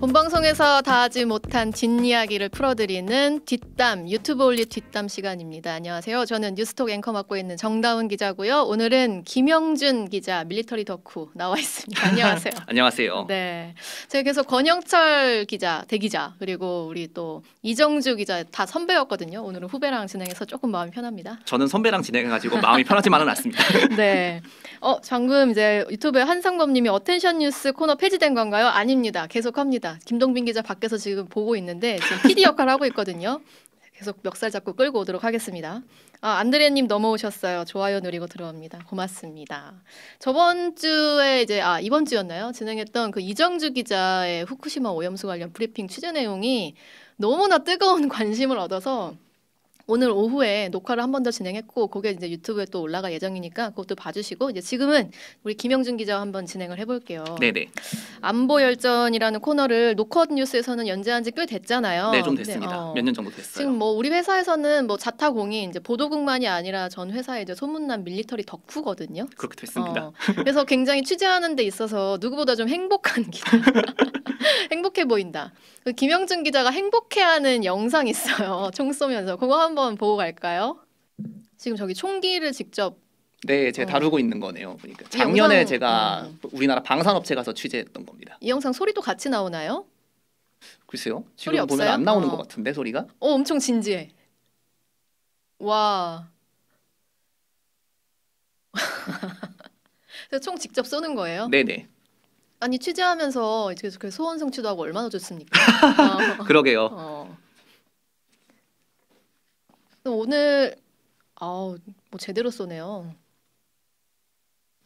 본방송에서 다 하지 못한 뒷이야기를 풀어드리는 뒷담 유튜브 only 뒷담 시간입니다. 안녕하세요. 저는 뉴스톡 앵커 맡고 있는 정다운 기자고요. 오늘은 김형준 기자 밀리터리 덕후 나와 있습니다. 안녕하세요. 안녕하세요. 네, 제가 계속 권영철 기자, 대기자 그리고 우리 또 이정주 기자 다 선배였거든요. 오늘은 후배랑 진행해서 조금 마음이 편합니다. 저는 선배랑 진행해가지고 마음이 편하지만은 않습니다. 네. 어, 방금 이제 유튜브에 한상범님이 attention 뉴스 코너 폐지된 건가요? 아닙니다. 계속합니다. 김동빈 기자 밖에서 지금 보고 있는데 지금 PD 역할 하고 있거든요. 계속 멱살 잡고 끌고 오도록 하겠습니다. 아, 안드레님 넘어오셨어요. 좋아요 누리고 들어옵니다. 고맙습니다. 저번 주에 이제 아 이번 주였나요? 진행했던 그 이정주 기자의 후쿠시마 오염수 관련 브리핑 취재 내용이 너무나 뜨거운 관심을 얻어서 오늘 오후에 녹화를 한 번 더 진행했고 그게 이제 유튜브에 또 올라갈 예정이니까 그것도 봐주시고 이제 지금은 우리 김영준 기자와 한번 진행을 해볼게요. 네네. 안보 열전이라는 코너를 노컷 뉴스에서는 연재한 지 꽤 됐잖아요. 네, 좀 됐습니다. 어, 몇년 정도 됐어요. 지금 뭐 우리 회사에서는 뭐 자타공이 이제 보도국만이 아니라 전 회사의 이제 소문난 밀리터리 덕후거든요. 그렇게 됐습니다. 어, 그래서 굉장히 취재하는 데 있어서 누구보다 좀 행복한 기자. 행복해 보인다. 그 김영준 기자가 행복해하는 영상 있어요. 총 쏘면서 그거 한번 보고 갈까요? 지금 저기 총기를 직접 네, 제가 어. 다루고 있는 거네요. 그러니까 작년에 영상- 제가 어. 우리나라 방산업체 가서 취재했던 겁니다. 이 영상 소리도 같이 나오나요? 글쎄요. 소리 지금 보면 없어요? 안 나오는 어. 것 같은데 소리가? 어, 엄청 진지해. 와. 그래서 총 직접 쏘는 거예요? 네네. 아니 취재하면서 이제 그 소원 성취도 하고 얼마나 좋습니까? 어. 그러게요. 오늘 아우 뭐 제대로 쏘네요.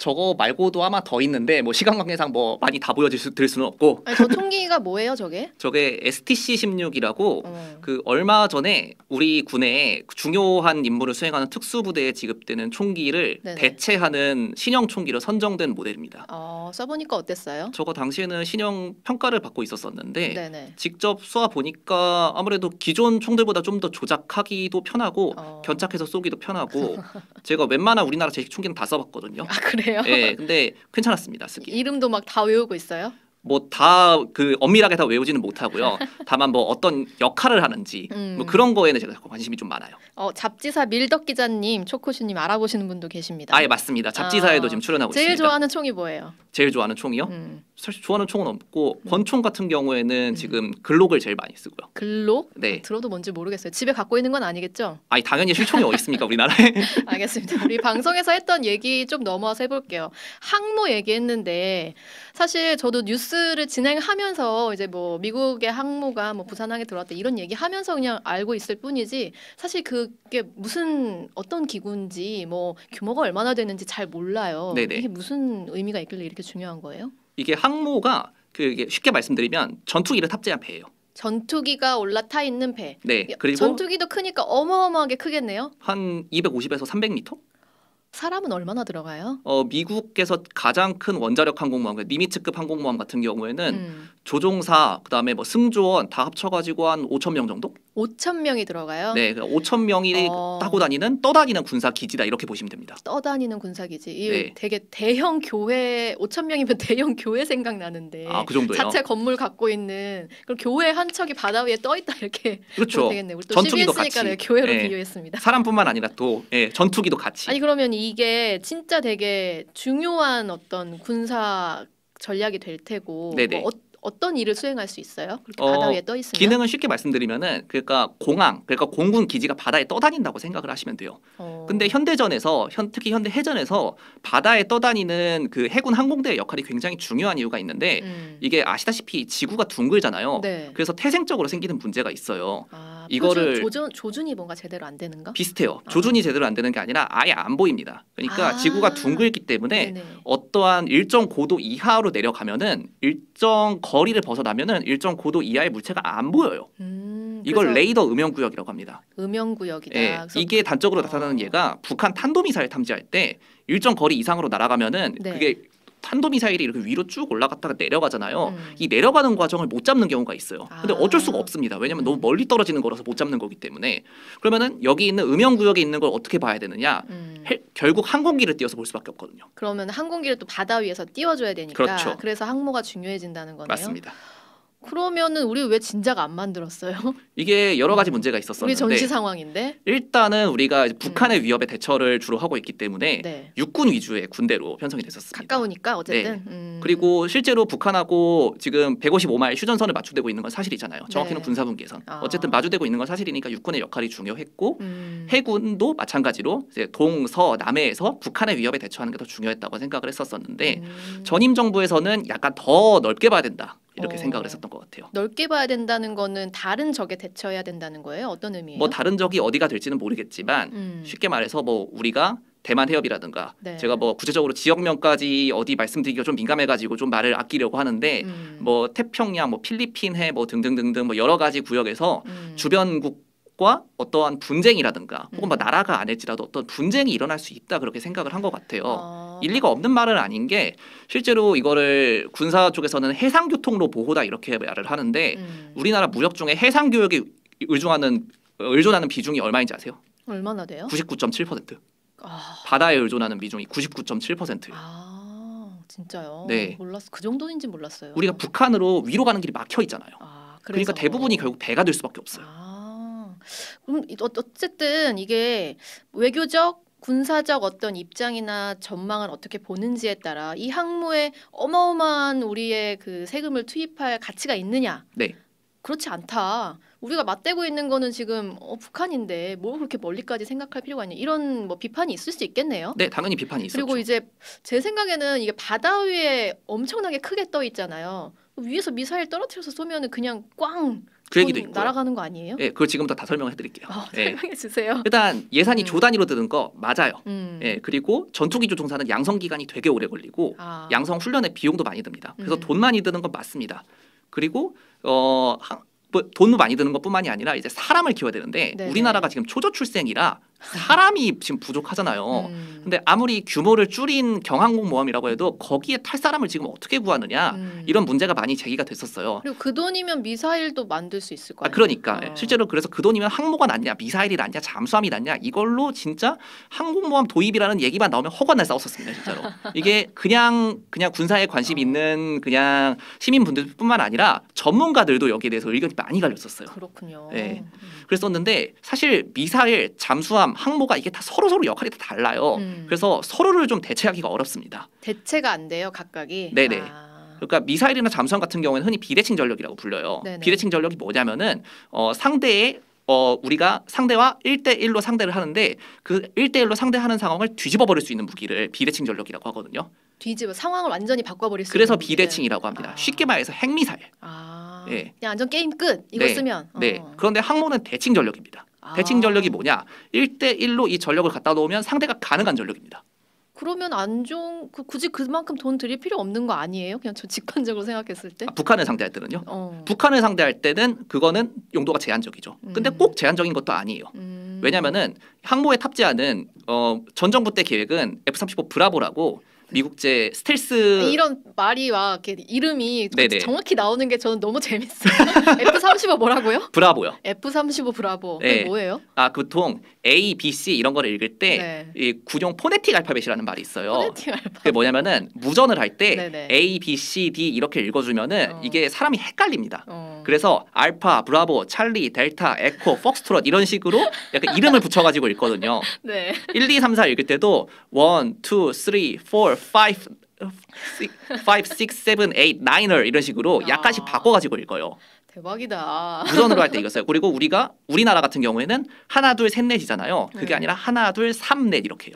저거 말고도 아마 더 있는데 뭐 시간 관계상 뭐 많이 다 보여드릴 수- 드릴 수는 없고 아니 저 총기가 뭐예요, 저게? 저게 STC-16이라고 어. 그 얼마 전에 우리 군에 중요한 임무를 수행하는 특수부대에 지급되는 총기를 네네. 대체하는 신형 총기로 선정된 모델입니다. 어, 써보니까 어땠어요? 저거 당시에는 신형 평가를 받고 있었었는데 네네. 직접 쏘아 보니까 아무래도 기존 총들보다 좀 더 조작하기도 편하고 어. 견착해서 쏘기도 편하고 제가 웬만한 우리나라 제식 총기는 다 써봤거든요. 아 그래요? 예, 근데 괜찮았습니다 쓰기. 이름도 막 다 외우고 있어요? 뭐 다 그 엄밀하게 다 외우지는 못하고요. 다만 뭐 어떤 역할을 하는지 음. 뭐 그런 거에는 제가 관심이 좀 많아요. 어, 잡지사 밀덕 기자님, 초코슈님 알아보시는 분도 계십니다. 아예 맞습니다. 잡지사에도 아, 지금 출연하고 제일 있습니다. 좋아하는 총이 뭐예요? 제일 좋아하는 총이요? 음, 사실 좋아하는 총은 없고 권총 같은 경우에는 음. 지금 글록을 제일 많이 쓰고요. 글록? 네. 들어도 뭔지 모르겠어요. 집에 갖고 있는 건 아니겠죠? 아니 당연히 실총이 어디 있습니까 우리나라에? 알겠습니다. 우리 방송에서 했던 얘기 좀 넘어와서 해볼게요. 항모 얘기했는데 사실 저도 뉴스 를 진행하면서 이제 뭐 미국의 항모가 뭐 부산항에 들어왔다 이런 얘기하면서 그냥 알고 있을 뿐이지 사실 그게 무슨 어떤 기구인지 뭐 규모가 얼마나 되는지 잘 몰라요. 네네. 이게 무슨 의미가 있길래 이렇게 중요한 거예요? 이게 항모가 그게 쉽게 말씀드리면 전투기를 탑재한 배예요. 전투기가 올라타 있는 배. 네. 그리고 전투기도 크니까 어마어마하게 크겠네요. 한 250에서 300m? 사람은 얼마나 들어가요? 어, 미국에서 가장 큰 원자력 항공모함, 그 니미츠급 항공모함 같은 경우에는 음. 조종사, 그다음에 뭐 승조원 다 합쳐가지고 한 5천 명 정도? 5천 명이 들어가요. 네, 5천 명이 어. 타고 다니는 떠다니는 군사 기지다 이렇게 보시면 됩니다. 떠다니는 군사 기지. 이 네. 되게 대형 교회 5천 명이면 대형 교회 생각 나는데 아, 그 정도예요? 자체 건물 갖고 있는 그럼 교회 한 척이 바다 위에 떠 있다 이렇게 그렇죠. 되겠네. 우리 또 전투기도 CBS니까 같이. 내가 교회로 네. 비교했습니다. 사람뿐만 아니라 또 예, 전투기도 같이. 아니 그러면 이게 진짜 되게 중요한 어떤 군사 전략이 될 테고 네네. 뭐 어, 떤 일을 수행할 수 있어요? 그렇게 어, 바다 위에 떠 있으면 기능은 쉽게 말씀드리면은 그러니까 공항, 그러니까 공군 기지가 바다에 떠다닌다고 생각을 하시면 돼요. 어. 근데 현대전에서 현, 특히 현대 해전에서 바다에 떠다니는 그 해군 항공대의 역할이 굉장히 중요한 이유가 있는데 음. 이게 아시다시피 지구가 둥글잖아요. 네. 그래서 태생적으로 생기는 문제가 있어요. 아, 이거를- 조준, 조준이 뭔가 제대로 안 되는가? 비슷해요. 아. 조준이 제대로 안 되는 게 아니라 아예 안 보입니다. 그러니까 아. 지구가 둥글기 때문에 네네. 어떠한 일정 고도 이하로 내려가면은 일정 거리를 벗어나면은 일정 고도 이하의 물체가 안 보여요. 음, 이걸 레이더 음영 구역이라고 합니다. 음영 구역이다. 예, 이게 단적으로 어. 나타나는 예가 북한 탄도미사일 탐지할 때 일정 거리 이상으로 날아가면은 네. 그게 탄도미사일이 이렇게 위로 쭉 올라갔다가 내려가잖아요. 음. 이 내려가는 과정을 못 잡는 경우가 있어요. 근데 아. 어쩔 수가 없습니다. 왜냐면 음. 너무 멀리 떨어지는 거라서 못 잡는 거기 때문에 그러면은 여기 있는 음영 구역에 있는 걸 어떻게 봐야 되느냐? 음. 헬- 결국 항공기를 띄워서 볼 수밖에 없거든요. 그러면 항공기를 또 바다 위에서 띄워줘야 되니까 그렇죠. 래서 항모가 중요해진다는 거네요. 맞습니다. 그러면은 우리 왜 진작 안 만들었어요? 이게 여러 가지 문제가 우리 있었었는데 전시 상황인데. 일단은 우리가 이제 북한의 위협에 대처를 주로 하고 있기 때문에 네. 육군 위주의 군대로 편성이 됐었습니다. 가까우니까 어쨌든. 음. 그리고 실제로 북한하고 지금 155마일 휴전선을 맞추되고 있는 건 사실이잖아요. 정확히는 네. 군사분계선. 아. 어쨌든 마주되고 있는 건 사실이니까 육군의 역할이 중요했고 음. 해군도 마찬가지로 이제 동서 남해에서 북한의 위협에 대처하는 게 더 중요했다고 생각을 했었었는데 음. 전임 정부에서는 약간 더 넓게 봐야 된다 이렇게 어. 생각을 했었던 것 같아요. 넓게 봐야 된다는 거는 다른 적에 대처해야 된다는 거예요? 어떤 의미예요? 뭐 다른 적이 어디가 될지는 모르겠지만 음. 쉽게 말해서 뭐 우리가 대만 해협이라든가 네. 제가 뭐 구체적으로 지역명까지 어디 말씀드리기가 좀 민감해가지고 좀 말을 아끼려고 하는데 음. 뭐 태평양, 뭐 필리핀 해, 뭐 등등등등 뭐 여러 가지 구역에서 음. 주변국 과 어떠한 분쟁이라든가 혹은 뭐 음. 나라가 아닐지라도 어떤 분쟁이 일어날 수 있다 그렇게 생각을 한 것 같아요. 어. 일리가 없는 말은 아닌 게 실제로 이거를 군사 쪽에서는 해상 교통로 보호다 이렇게 말을 하는데 음. 우리나라 무역 중에 해상 교역에 의존하는 의존하는 비중이 얼마인지 아세요? 얼마나 돼요? 99.7%. 아. 바다에 의존하는 비중이 99.7%예요. 아 진짜요? 네. 몰랐 그 정도인지 몰랐어요. 우리가 북한으로 위로 가는 길이 막혀 있잖아요. 아, 그러니까 그래서. 대부분이 결국 배가 될 수밖에 없어요. 아 그럼 이- 어- 어쨌든 이게 외교적 군사적 어떤 입장이나 전망을 어떻게 보는지에 따라 이 항모에 어마어마한 우리의 그 세금을 투입할 가치가 있느냐? 네. 그렇지 않다. 우리가 맞대고 있는 거는 지금 어, 북한인데 뭘 그렇게 멀리까지 생각할 필요가 있냐? 이런 뭐 비판이 있을 수 있겠네요. 네, 당연히 비판이 있었죠. 그리고 이제 제 생각에는 이게 바다 위에 엄청나게 크게 떠 있잖아요. 위에서 미사일 떨어뜨려서 쏘면은 그냥 꽝 그 얘기도 돈 있고. 날아가는 거 아니에요? 예, 그걸 지금부터 다 설명해 드릴게요. 아, 예. 설명해 주세요. 일단 예산이 음. 조 단위로 드는 거 맞아요. 음. 예, 그리고 전투기 조종사는 양성 기간이 되게 오래 걸리고 아. 양성 훈련에 비용도 많이 듭니다. 그래서 음. 돈 많이 드는 건 맞습니다. 그리고 어 하- 뭐 돈도 많이 드는 것뿐만이 아니라 이제 사람을 키워야 되는데 네네. 우리나라가 지금 초저 출생이라 사람이 지금 부족하잖아요. 음. 근데 아무리 규모를 줄인 경항공 모함이라고 해도 거기에 탈 사람을 지금 어떻게 구하느냐 음. 이런 문제가 많이 제기가 됐었어요. 그리고 그 돈이면 미사일도 만들 수 있을 아 거예요. 그러니까 어. 실제로 그래서 그 돈이면 항모가 낫냐 미사일이 낫냐 잠수함이 낫냐 이걸로 진짜 항공모함 도입이라는 얘기만 나오면 허관날 싸웠었습니다 진짜로 이게 그냥 그냥 군사에 관심 어. 있는 그냥 시민분들뿐만 아니라 전문가들도 여기에 대해서 의견이 많이 갈렸었어요 그렇군요. 네. 음. 그랬었는데 사실 미사일 잠수함 항모가 이게 다 서로 서로 역할이 다 달라요 음. 그래서 서로를 좀 대체하기가 어렵습니다 대체가 안 돼요, 각각이. 네네. 아. 그러니까 미사일이나 잠수함 같은 경우에는 흔히 비대칭 전력이라고 불려요. 네네. 비대칭 전력이 뭐냐면은 어, 상대의 어, 우리가 상대와 1대1로 상대를 하는데 그 1대1로 상대하는 상황을 뒤집어 버릴 수 있는 무기를 비대칭 전력이라고 하거든요. 뒤집어 상황을 완전히 바꿔 버릴 수 그래서. 비대칭이라고 합니다. 아. 쉽게 말해서 핵미사일. 아. 예. 그냥 안전 게임 끝. 이거 네. 쓰면. 네. 어. 그런데 항모는 대칭 전력입니다. 아. 대칭 전력이 뭐냐? 1대1로 이 전력을 갖다 놓으면 상대가 가능한 전력입니다. 그러면 안 좋은 그 굳이 그만큼 돈 들일 필요 없는 거 아니에요? 그냥 저 직관적으로 생각했을 때. 아, 북한을 상대할 때는요. 어. 북한을 상대할 때는 그거는 용도가 제한적이죠. 근데 음. 꼭 제한적인 것도 아니에요. 음. 왜냐면은 항모에 탑재하는 어, 전 정부 때 계획은 F-35 브라보라고 미국제 스텔스 이런 말이 와 이렇게 이름이 네네. 정확히 나오는 게 저는 너무 재밌어요. F35 뭐라고요? 브라보요. F35 브라보. 네. 그게 뭐예요? 아, 그 보통 A, B, C 이런 거를 읽을 때 네. 이 군용 phonetic 알파벳이라는 말이 있어요. phonetic 알파벳. 그게 뭐냐면은 무전을 할때 네네. A, B, C, D 이렇게 읽어주면은 어. 이게 사람이 헷갈립니다. 어. 그래서 alpha, bravo, charlie, delta, echo, foxtrot 이런 식으로 약간 이름을 붙여가지고 읽거든요. 네. 1, 2, 3, 4 읽을 때도 1, 2, 3, 4, 5, 6, 7, 8, 9을 이런 식으로 약간씩 아. 바꿔가지고 읽어요. 대박이다. 무전으로 할 때 읽었어요. 그리고 우리가 우리나라 같은 경우에는 하나, 둘, 셋, 넷이잖아요. 그게 네. 아니라 하나, 둘, 삼, 넷 이렇게요.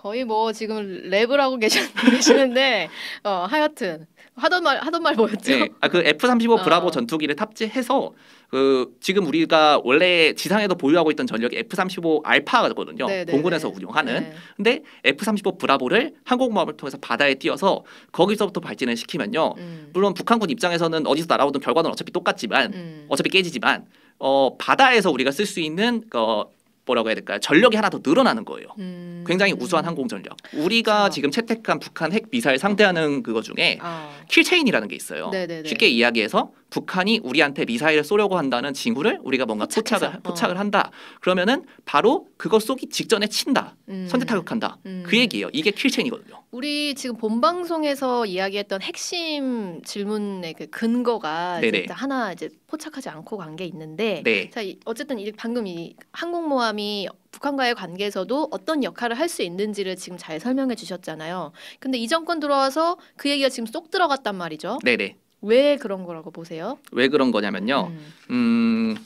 거의 뭐 지금 랩을 하고 계시, 계시는데 어, 하여튼 하던 말 하던 말 뭐였죠? 네. 아, 그 F-35 브라보 어. 전투기를 탑재해서 그 지금 우리가 원래 지상에도 보유하고 있던 전력이 F-35 알파거든요. 네, 네, 공군에서 네. 운용하는. 네. 근데 F-35 브라보를 항공모함을 통해서 바다에 띄어서 거기서부터 발진을 시키면요. 음. 물론 북한군 입장에서는 어디서 날아오든 결과는 어차피 똑같지만 음. 어차피 깨지지만 어, 바다에서 우리가 쓸 수 있는 어, 뭐라고 해야 될까요? 전력이 하나 더 늘어나는 거예요. 음. 굉장히 우수한 항공 전력. 우리가 아. 지금 채택한 북한 핵 미사일 상대하는 그거 중에 아. kill chain이라는 게 있어요. 네네네. 쉽게 이야기해서 북한이 우리한테 미사일을 쏘려고 한다는 징후를 우리가 뭔가 포착을 어. 포착을 한다. 그러면은 바로 그거 쏘기 직전에 친다. 음. 선제 타격한다. 음. 그 얘기예요. 이게 kill chain이거든요. 우리 지금 본 방송에서 이야기했던 핵심 질문의 그 근거가 이제 하나 이제 포착하지 않고 간 게 있는데 네. 자 이- 어쨌든 이 방금 이 항공모함이 북한과의 관계에서도 어떤 역할을 할 수 있는지를 지금 잘 설명해 주셨잖아요. 근데 이 정권 들어와서 그 얘기가 지금 쏙 들어갔단 말이죠. 네네. 왜 그런 거라고 보세요? 왜 그런 거냐면요. 음. 음,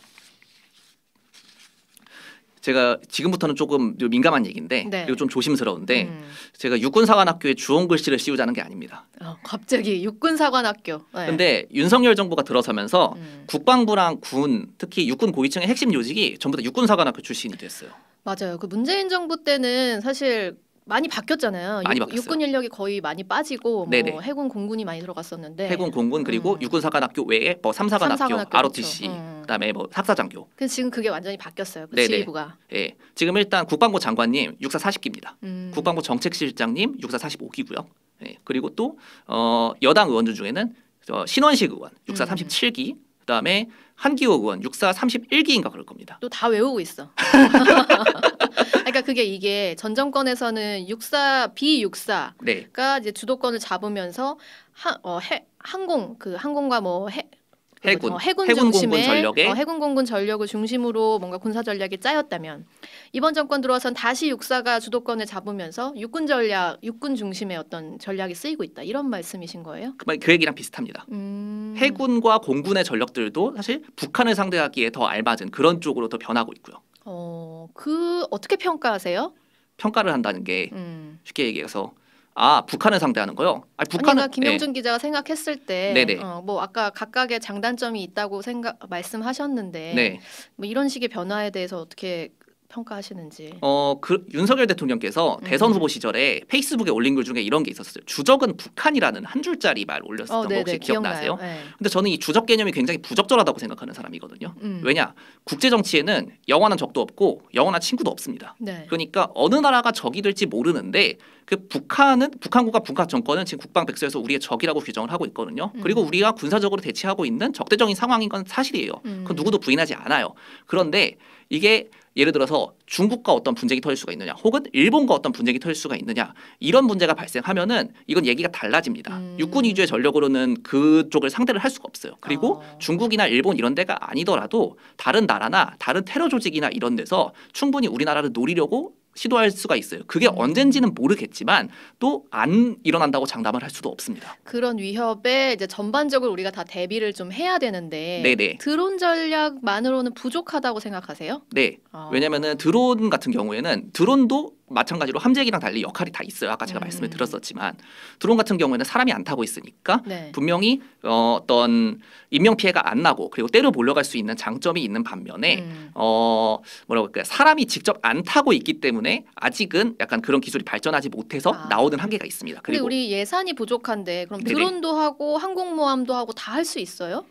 제가 지금부터는 조금 좀 민감한 얘기인데 네. 그리고 좀 조심스러운데 음. 제가 육군사관학교에 주홍 글씨를 씌우자는 게 아닙니다. 어, 갑자기 육군사관학교. 네. 근데 윤석열 정부가 들어서면서 음. 국방부랑 군 특히 육군 고위층의 핵심 요직이 전부 다 육군사관학교 출신이 됐어요. 맞아요. 그 문재인 정부 때는 사실 많이 바뀌었잖아요. 많이 육, 바뀌었어요. 육군 인력이 거의 많이 빠지고 뭐 네네. 해군 공군이 많이 들어갔었는데 해군 공군 그리고 음. 육군사관학교 외에 뭐 삼사관학교, 삼사관학교 ROTC 그렇죠. 음. 그다음에 뭐 학사장교. 근데 지금 그게 완전히 바뀌었어요. 그 네네. 지휘부가. 예. 지금 일단 국방부 장관님 육사 40기입니다. 음. 국방부 정책실장님 육사 45기고요. 예. 그리고 또 어, 여당 의원들 중에는 어, 신원식 의원 육사 음. 37기 그다음에 한기호 의원 육사 31기인가 그럴 겁니다. 또 다 외우고 있어. 그러니까 그게 이게 전 정권에서는 육사 비육사가 네. 이제 주도권을 잡으면서 하, 어, 해, 항공 그 항공과 뭐 해, 해군, 어, 해군 해군 중심의 공군 전력에 어, 해군 공군 전력을 중심으로 뭔가 군사 전략이 짜였다면 이번 정권 들어선 다시 육사가 주도권을 잡으면서 육군 전략 육군 중심의 어떤 전략이 쓰이고 있다 이런 말씀이신 거예요? 그, 말- 그 얘기랑 비슷합니다. 음. 해군과 공군의 전력들도 사실 북한을 상대하기에 더 알맞은 그런 쪽으로 더 변하고 있고요. 어, 그 어떻게 평가하세요? 평가를 한다는 게 음. 쉽게 얘기해서 아 북한을 상대하는 거요. 아 북한은 그러니까 김영준 기자가 생각했을 때, 네네. 어, 뭐 아까 각각의 장단점이 있다고 생각 말씀하셨는데, 네. 네. 뭐 이런 식의 변화에 대해서 어떻게 평가하시는지. 어, 그 윤석열 대통령께서 음. 대선 후보 시절에 페이스북에 올린 글 중에 이런 게 있었어요. 주적은 북한이라는 한 줄짜리 말 올렸었던 거 혹시 기억나세요? 어. 네. 근데 저는 이 주적 개념이 굉장히 부적절하다고 생각하는 사람이거든요. 음. 왜냐? 국제 정치에는 영원한 적도 없고 영원한 친구도 없습니다. 네. 그러니까 어느 나라가 적이 될지 모르는데 그 북한은 북한국가 북한 정권은 지금 국방 백서에서 우리의 적이라고 규정을 하고 있거든요. 음. 그리고 우리가 군사적으로 대치하고 있는 적대적인 상황인 건 사실이에요. 음. 그건 누구도 부인하지 않아요. 그런데 이게 예를 들어서 중국과 어떤 분쟁이 터질 수가 있느냐, 혹은 일본과 어떤 분쟁이 터질 수가 있느냐 이런 문제가 발생하면은 이건 얘기가 달라집니다. 음. 육군 위주의 전력으로는 그쪽을 상대를 할 수가 없어요. 그리고 어. 중국이나 일본 이런 데가 아니더라도 다른 나라나 다른 테러 조직이나 이런 데서 충분히 우리나라를 노리려고 시도할 수가 있어요. 그게 음. 언젠지는 모르겠지만 또 안 일어난다고 장담을 할 수도 없습니다. 그런 위협에 이제 전반적으로 우리가 다 대비를 좀 해야 되는데, 네네. 드론 전략만으로는 부족하다고 생각하세요? 네. 어. 왜냐면은 드론 같은 경우에는 드론도 마찬가지로 함재기랑 달리 역할이 다 있어요. 아까 제가 음. 말씀을 드렸었지만 드론 같은 경우에는 사람이 안 타고 있으니까 네. 분명히 어, 어떤 인명 피해가 안 나고 그리고 때로 몰려갈 수 있는 장점이 있는 반면에 음. 어 뭐라고 할까요? 사람이 직접 안 타고 있기 때문에 아직은 약간 그런 기술이 발전하지 못해서 아. 나오는 한계가 있습니다. 그리고 우리 예산이 부족한데 그럼 네네. 드론도 하고 항공모함도 하고 다 할 수 있어요?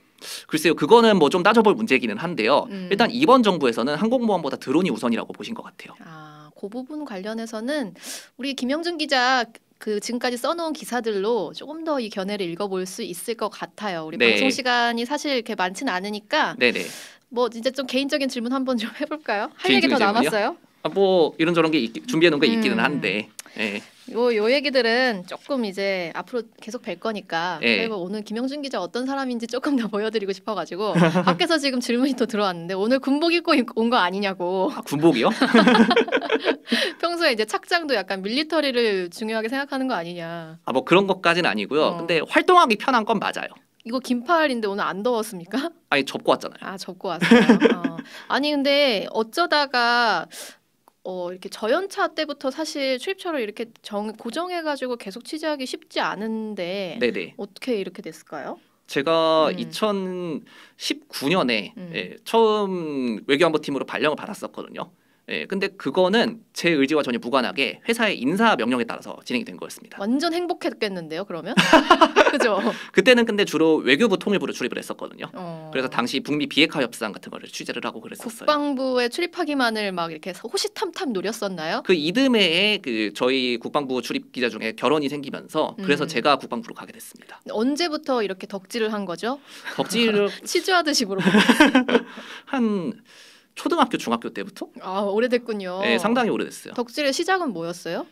글쎄요, 그거는 뭐 좀 따져볼 문제기는 한데요. 음. 일단 이번 정부에서는 항공모함보다 드론이 우선이라고 보신 것 같아요. 아, 그 부분 관련해서는 우리 김영준 기자 그 지금까지 써놓은 기사들로 조금 더 이 견해를 읽어볼 수 있을 것 같아요. 우리 네. 방송 시간이 사실 이렇게 많지는 않으니까 네네. 뭐 이제 좀 개인적인 질문 한번 좀 해볼까요? 할 얘기 더 질문이요? 남았어요? 아, 뭐 이런저런 게 있, 준비해 놓은 게 있기는 음. 한데. 예. 요, 요 얘기들은 조금 이제 앞으로 계속 뵐 거니까 예. 그리고 오늘 김영준 기자 어떤 사람인지 조금 더 보여드리고 싶어가지고 밖에서 지금 질문이 또 들어왔는데 오늘 군복 입고 온 거 아니냐고 아, 군복이요? 평소에 이제 착장도 약간 밀리터리를 중요하게 생각하는 거 아니냐 아, 뭐 그런 것까지는 아니고요. 어. 근데 활동하기 편한 건 맞아요. 이거 긴팔인데 오늘 안 더웠습니까? 아니 접고 왔잖아요. 아 접고 왔어요. 어. 아니 근데 어쩌다가 어 이렇게 저연차 때부터 사실 출입처를 이렇게 정 고정해가지고 계속 취재하기 쉽지 않은데 네네. 어떻게 이렇게 됐을까요? 제가 음. 2019년에 음. 예, 처음 외교안보 팀으로 발령을 받았었거든요. 예, 근데 그거는 제 의지와 전혀 무관하게 회사의 인사 명령에 따라서 진행이 된 거였습니다. 완전 행복했겠는데요. 그러면 그죠? 그때는 근데 주로 외교부 통일부로 출입을 했었거든요. 어. 그래서 당시 북미 비핵화 협상 같은 거를 취재를 하고 그랬었어요. 국방부에 출입하기만을 막 이렇게 호시탐탐 노렸었나요? 그 이듬해에 그 저희 국방부 출입 기자 중에 결혼이 생기면서 그래서 음. 제가 국방부로 가게 됐습니다. 언제부터 이렇게 덕질을 한 거죠? 덕질을 치주하듯이 물어보. 한 초등학교 중학교 때부터 아 오래됐군요. 네, 상당히 오래됐어요. 덕질의 시작은 뭐였어요?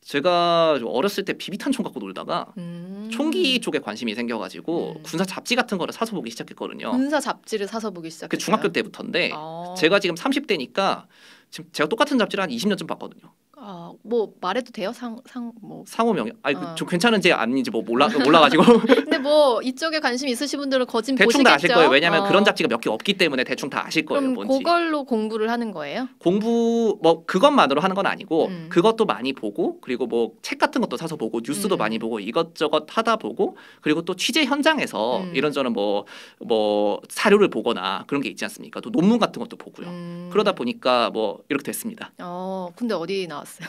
제가 좀 어렸을 때 비비탄 총 갖고 놀다가 음. 총기 쪽에 관심이 생겨가지고 음. 군사 잡지 같은 거를 사서 보기 시작했거든요. 군사 잡지를 사서 보기 시작했어요. 그 중학교 때부터인데 아. 제가 지금 30대니까 지금 제가 똑같은 잡지를 한 20년쯤 봤거든요. 아, 뭐 말해도 돼요? 상 상 뭐. 상호명이 아니 그 어. 좀 괜찮은지 아닌지 뭐 몰라 몰라가지고 근데 뭐 이쪽에 관심 있으신 분들은 거진 대충 다 아실 보시겠죠? 거예요. 왜냐하면 어. 그런 잡지가 몇 개 없기 때문에 대충 다 아실 거예요. 그럼 뭔지. 그걸로 공부를 하는 거예요? 공부 뭐 그것만으로 하는 건 아니고 음. 그것도 많이 보고 그리고 뭐 책 같은 것도 사서 보고 뉴스도 음. 많이 보고 이것저것 하다 보고 그리고 또 취재 현장에서 음. 이런저런 뭐뭐 사료를 보거나 그런 게 있지 않습니까? 또 논문 같은 것도 보고요. 음. 그러다 보니까 뭐 이렇게 됐습니다. 어, 근데 어디 나왔어요?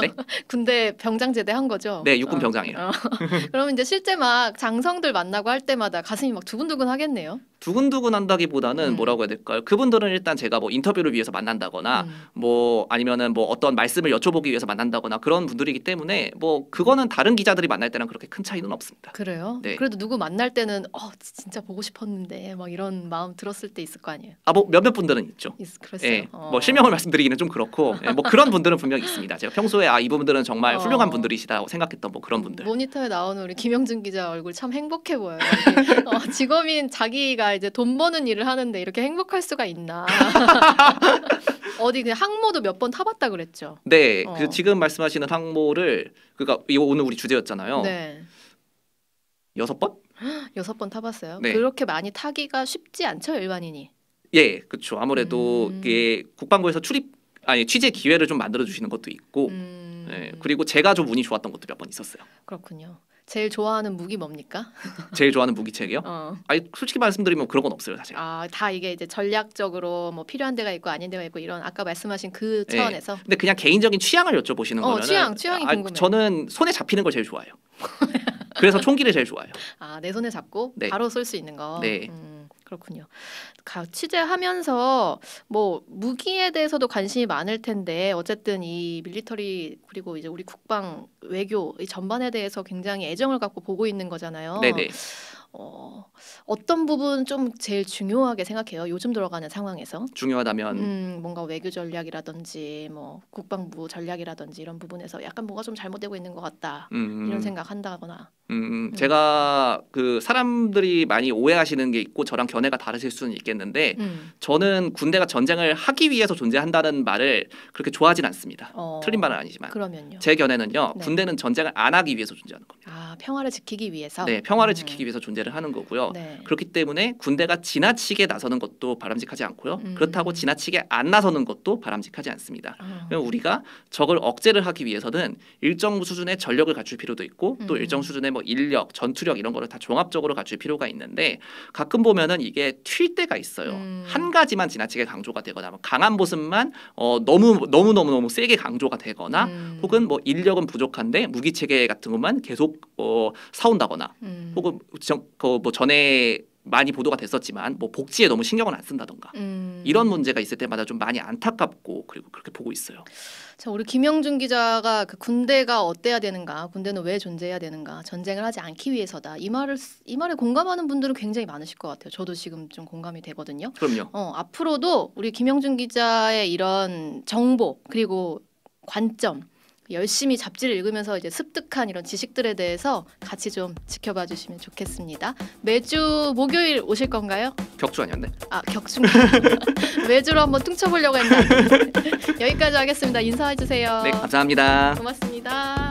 네? 군대 병장 제대 한 거죠? 네, 육군 어. 병장이에요. 어. 그러면 이제 실제 막 장성들 만나고 할 때마다 가슴이 막 두근두근 하겠네요. 두근두근 한다기보다는 음. 뭐라고 해야 될까요? 그분들은 일단 제가 뭐 인터뷰를 위해서 만난다거나 음. 뭐 아니면은 뭐 어떤 말씀을 여쭤보기 위해서 만난다거나 그런 분들이기 때문에 뭐 그거는 다른 기자들이 만날 때랑 그렇게 큰 차이는 없습니다. 그래요? 네. 그래도 누구 만날 때는 어 진짜 보고 싶었는데 막 이런 마음 들었을 때 있을 거 아니에요? 아 뭐 몇몇 분들은 있죠. 있, 그랬어요. 예, 어. 뭐 실명을 말씀드리기는 좀 그렇고 예, 뭐 그런 분들은 분명히 있습니다. 제가 평소 에 아 이분들은 정말 어. 훌륭한 분들이시다고 생각했던 뭐 그런 분들. 모니터에 나오는 우리 김영준 기자 얼굴 참 행복해 보여요. 어, 직업인 자기가 이제 돈 버는 일을 하는데 이렇게 행복할 수가 있나? 어디 그냥 항모도 몇 번 타봤다 그랬죠. 네, 어. 그 지금 말씀하시는 항모를 그러니까 이거 오늘 우리 주제였잖아요. 네, 여섯 번? 여섯 번 타봤어요. 네. 그렇게 많이 타기가 쉽지 않죠 일반인이. 예, 그렇죠. 아무래도 음. 이게 국방부에서 출입 아니 취재 기회를 좀 만들어 주시는 것도 있고, 음, 예, 그리고 제가 좀 운이 좋았던 것도 몇 번 있었어요. 그렇군요. 제일 좋아하는 무기 뭡니까? 제일 좋아하는 무기책이요? 어. 아니 솔직히 말씀드리면 그런 건 없어요 사실. 아, 다 이게 이제 전략적으로 뭐 필요한 데가 있고 아닌 데가 있고 이런 아까 말씀하신 그 네. 차원에서 근데 그냥 개인적인 취향을 여쭤보시는 어, 거는 취향, 취향이 궁금해요. 저는 손에 잡히는 걸 제일 좋아해요. 그래서 총기를 제일 좋아해요. 아, 내 손에 잡고 네. 바로 쏠 수 있는 거. 네. 음, 그렇군요. 가, 취재하면서 뭐 무기에 대해서도 관심이 많을 텐데 어쨌든 이 밀리터리 그리고 이제 우리 국방 외교 이 전반에 대해서 굉장히 애정을 갖고 보고 있는 거잖아요. 네네. 어, 어떤 부분 좀 제일 중요하게 생각해요. 요즘 들어가는 상황에서. 중요하다면 음, 뭔가 외교 전략이라든지 뭐 국방부 전략이라든지 이런 부분에서 약간 뭐가 좀 잘못되고 있는 것 같다. 음, 이런 생각 한다거나. 음, 제가 그 사람들이 많이 오해하시는 게 있고 저랑 견해가 다르실 수는 있겠는데 음. 저는 군대가 전쟁을 하기 위해서 존재한다는 말을 그렇게 좋아하진 않습니다. 어, 틀린 말은 아니지만 그러면요. 제 견해는요 네. 군대는 전쟁을 안 하기 위해서 존재하는 겁니다. 아, 평화를 지키기 위해서. 네, 평화를 음. 지키기 위해서 존재 를 하는 거고요. 네. 그렇기 때문에 군대가 지나치게 나서는 것도 바람직하지 않고요. 음. 그렇다고 지나치게 안 나서는 것도 바람직하지 않습니다. 어. 그럼 우리가 적을 억제를 하기 위해서는 일정 수준의 전력을 갖출 필요도 있고 또 음. 일정 수준의 뭐 인력, 전투력 이런 거를 다 종합적으로 갖출 필요가 있는데 가끔 보면은 이게 튈 때가 있어요. 음. 한 가지만 지나치게 강조가 되거나 뭐 강한 모습만 어, 너무 너무 너무 너무 세게 강조가 되거나 음. 혹은 뭐 인력은 부족한데 무기 체계 같은 것만 계속 어, 사온다거나 음. 혹은 정, 그 뭐 전에 많이 보도가 됐었지만 뭐 복지에 너무 신경을 안 쓴다던가 음. 이런 문제가 있을 때마다 좀 많이 안타깝고 그리고 그렇게 보고 있어요. 자, 우리 김영준 기자가 그 군대가 어때야 되는가, 군대는 왜 존재해야 되는가, 전쟁을 하지 않기 위해서다. 이 말을 쓰- 이 말에 공감하는 분들은 굉장히 많으실 것 같아요. 저도 지금 좀 공감이 되거든요. 그럼요. 어, 앞으로도 우리 김영준 기자의 이런 정보 그리고 관점 열심히 잡지를 읽으면서 이제 습득한 이런 지식들에 대해서 같이 좀 지켜봐 주시면 좋겠습니다. 매주 목요일 오실 건가요? 격주 아니었네. 아 격중 매주로 한번 퉁쳐보려고 했는데 여기까지 하겠습니다. 인사해 주세요. 네, 감사합니다. 고맙습니다.